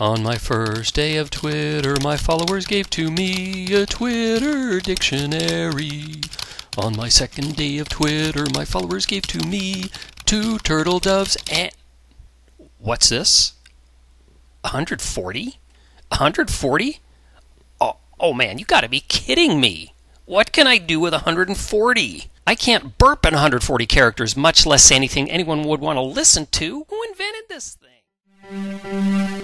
On my first day of Twitter, my followers gave to me a Twitter dictionary. On my second day of Twitter, my followers gave to me two turtle doves and. What's this? 140? 140? Oh, oh man, you gotta be kidding me! What can I do with 140? I can't burp in 140 characters, much less anything anyone would want to listen to. Who invented this thing?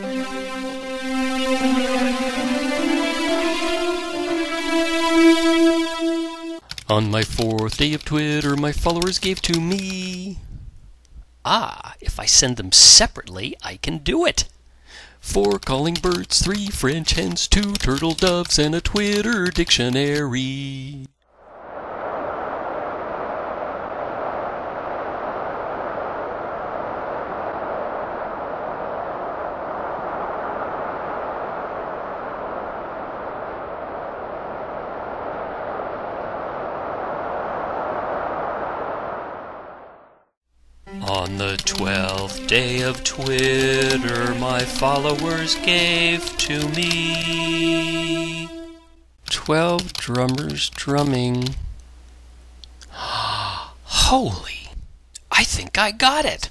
On my fourth day of Twitter, my followers gave to me. Ah, if I send them separately, I can do it. Four calling birds, three French hens, two turtle doves, and a Twitter dictionary. On the twelfth day of Twitter, my followers gave to me twelve drummers drumming. Holy! I think I got it!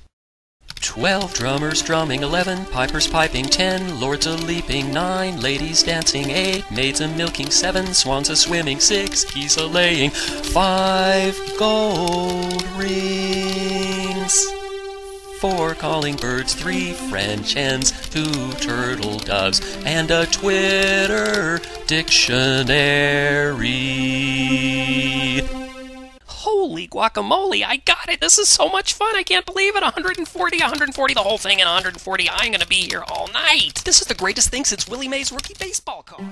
Twelve drummers drumming, eleven pipers piping, ten lords a leaping, nine ladies dancing, eight maids a milking, seven swans a swimming, six geese a laying, five gold rings, four calling birds, three French hens, two turtle doves, and a Twitter dictionary. Holy guacamole, I got it! This is so much fun! I can't believe it! 140, 140, the whole thing in 140. I'm gonna be here all night! This is the greatest thing since Willie Mays rookie baseball card.